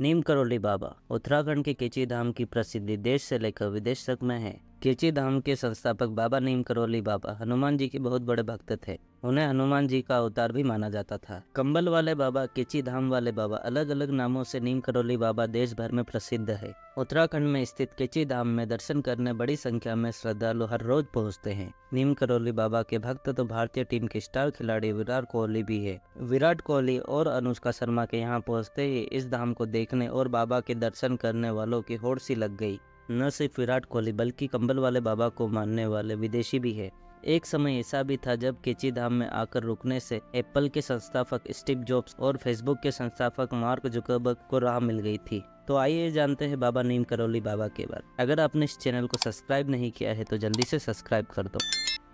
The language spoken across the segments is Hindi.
नीम करोली बाबा, उत्तराखंड के केची धाम की प्रसिद्धि देश से लेकर विदेश तक में है। केची धाम के संस्थापक बाबा नीम करोली बाबा हनुमान जी के बहुत बड़े भक्त थे। उन्हें हनुमान जी का अवतार भी माना जाता था। कंबल वाले बाबा केची धाम वाले बाबा अलग अलग नामों से नीम करोली बाबा देश भर में प्रसिद्ध है। उत्तराखंड में स्थित केची धाम में दर्शन करने बड़ी संख्या में श्रद्धालु हर रोज पहुँचते हैं। नीम करोली बाबा के भक्त तो भारतीय टीम के स्टार खिलाड़ी विराट कोहली भी है। विराट कोहली और अनुष्का शर्मा के यहाँ पहुँचते ही इस धाम को देखने और बाबा के दर्शन करने वालों की होड़ सी लग गई। न सिर्फ़ विराट कोहली, बल्कि कंबल वाले बाबा को मानने वाले विदेशी भी है। एक समय ऐसा भी था जब केची धाम में आकर रुकने से एप्पल के संस्थापक स्टीव जॉब्स और फेसबुक के संस्थापक मार्क जुकरबर्ग को राह मिल गई थी। तो आइए जानते हैं बाबा नीम करौली बाबा के बारे अगर आपने इस चैनल को सब्सक्राइब नहीं किया है तो जल्दी से सब्सक्राइब कर दो।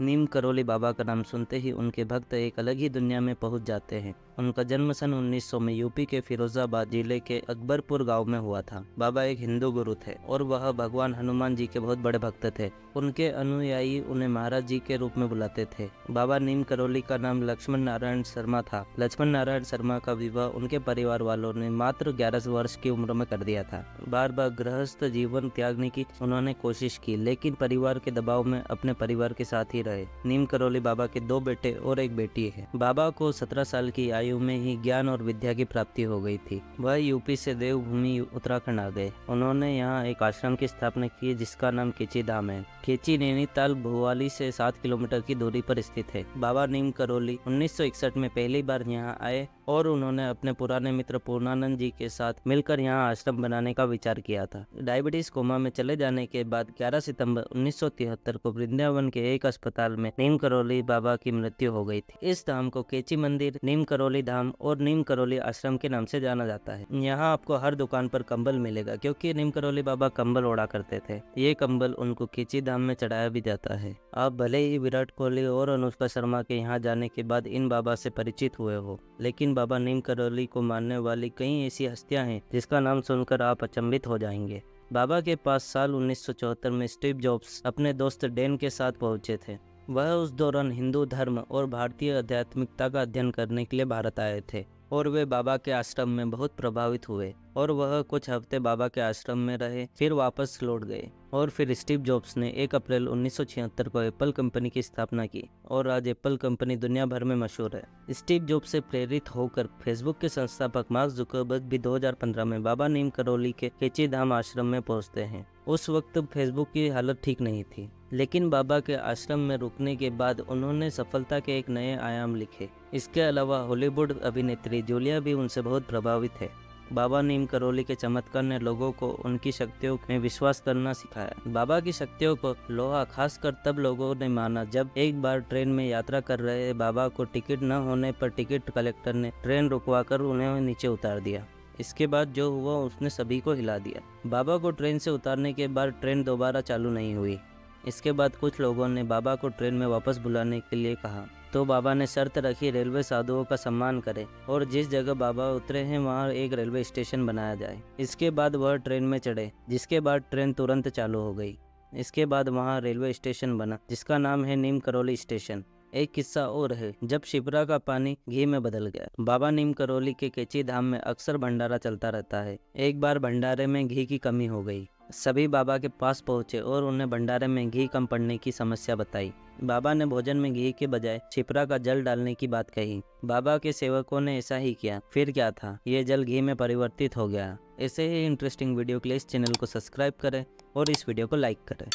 नीम करोली बाबा का नाम सुनते ही उनके भक्त एक अलग ही दुनिया में पहुँच जाते हैं। उनका जन्म सन 1900 में यूपी के फिरोजाबाद ज़िले के अकबरपुर गाँव में हुआ था। बाबा एक हिंदू गुरु थे और वह भगवान हनुमान जी के बहुत बड़े भक्त थे। उनके अनुयायी उन्हें महाराज जी के रूप में बुलाते थे। बाबा नीम करोली का नाम लक्ष्मण नारायण शर्मा था। लक्ष्मण नारायण शर्मा का विवाह उनके परिवार वालों ने मात्र ग्यारह वर्ष की उम्र में कर दिया था। बार बार गृहस्थ जीवन त्यागने की उन्होंने कोशिश की, लेकिन परिवार के दबाव में अपने परिवार के साथ ही रहे। नीम करोली बाबा के दो बेटे और एक बेटी है। बाबा को सत्रह साल की आयु में ही ज्ञान और विद्या की प्राप्ति हो गई थी। वह यूपी से देवभूमि, उत्तराखंड आ गए। उन्होंने यहाँ एक आश्रम की स्थापना की जिसका नाम केची धाम है। केची नैनीताल भुवाली से सात किलोमीटर की दूरी पर स्थित है। बाबा नीम करोली उन्नीस में पहली बार यहाँ आए और उन्होंने अपने पुराने मित्र पूर्णानंद जी के साथ मिलकर यहाँ आश्रम बनाने का विचार किया था। डायबिटीज़ कोमा में चले जाने के बाद 11 सितंबर उन्नीस सौ तिहत्तर को वृंदावन के एक अस्पताल में नीम करोली बाबा की मृत्यु हो गई थी। इस धाम को केची मंदिर नीम करोली धाम और नीम करोली आश्रम के नाम से जाना जाता है। यहाँ आपको हर दुकान पर कंबल मिलेगा क्योंकि नीम करोली बाबा कंबल ओढ़ा करते थे। ये कंबल उनको केची धाम में चढ़ाया भी जाता है। आप भले ही विराट कोहली और अनुष्का शर्मा के यहाँ जाने के बाद इन बाबा से परिचित हुए हो बाबा नीम करौली को मानने वाली कई ऐसी हस्तियाँ हैं, जिसका नाम सुनकर आप अचंभित हो जाएँगे। बाबा के पास साल 1974 में स्टीव जॉब्स अपने दोस्त डेन के साथ पहुँचे थे। वह उस दौरान हिंदू धर्म और भारतीय आध्यात्मिकता का अध्ययन करने के लिए भारत आए थे। और वे बाबा के आश्रम में बहुत प्रभावित हुए और वह कुछ हफ़्ते बाबा के आश्रम में रहे, फिर वापस लौट गए। और फिर स्टीव जॉब्स ने 1 अप्रैल 1976 को एप्पल कंपनी की स्थापना की और आज एप्पल कंपनी दुनिया भर में मशहूर है। स्टीव जॉब्स से प्रेरित होकर फेसबुक के संस्थापक मार्क जुकरबर्ग भी 2015 में बाबा नीम करोली के केची धाम आश्रम में पहुँचते हैं। उस वक्त फेसबुक की हालत ठीक नहीं थी। लेकिन बाबा के आश्रम में रुकने के बाद उन्होंने सफलता के एक नए आयाम लिखे। इसके अलावा हॉलीवुड अभिनेत्री जूलिया भी उनसे बहुत प्रभावित है। बाबा नीम करोली के चमत्कार ने लोगों को उनकी शक्तियों में विश्वास करना सिखाया। बाबा की शक्तियों को लोहा, खासकर तब लोगों ने माना जब एक बार ट्रेन में यात्रा कर रहे बाबा को टिकट न होने पर टिकट कलेक्टर ने ट्रेन रुकवाकर उन्हें नीचे उतार दिया। इसके बाद जो हुआ उसने सभी को हिला दिया। बाबा को ट्रेन से उतारने के बाद ट्रेन दोबारा चालू नहीं हुई। इसके बाद कुछ लोगों ने बाबा को ट्रेन में वापस बुलाने के लिए कहा। तो बाबा ने शर्त रखी, रेलवे साधुओं का सम्मान करे और जिस जगह बाबा उतरे हैं, वहाँ एक रेलवे स्टेशन बनाया जाए। इसके बाद वह ट्रेन में चढ़े, जिसके बाद ट्रेन तुरंत चालू हो गई। इसके बाद वहाँ रेलवे स्टेशन बना, जिसका नाम है नीम करौली स्टेशन। एक किस्सा और है, जब शिप्रा का पानी घी में बदल गया। बाबा नीम करोली के केची धाम में अक्सर भंडारा चलता रहता है। एक बार भंडारे में घी की कमी हो गई। सभी बाबा के पास पहुँचे और उन्हें भंडारे में घी कम पड़ने की समस्या बताई। बाबा ने भोजन में घी के बजाय छिपरा का जल डालने की बात कही। बाबा के सेवकों ने ऐसा ही किया। फिर क्या था? ये जल घी में परिवर्तित हो गया। ऐसे ही इंटरेस्टिंग वीडियो के लिए इस चैनल को सब्सक्राइब करें और इस वीडियो को लाइक करें।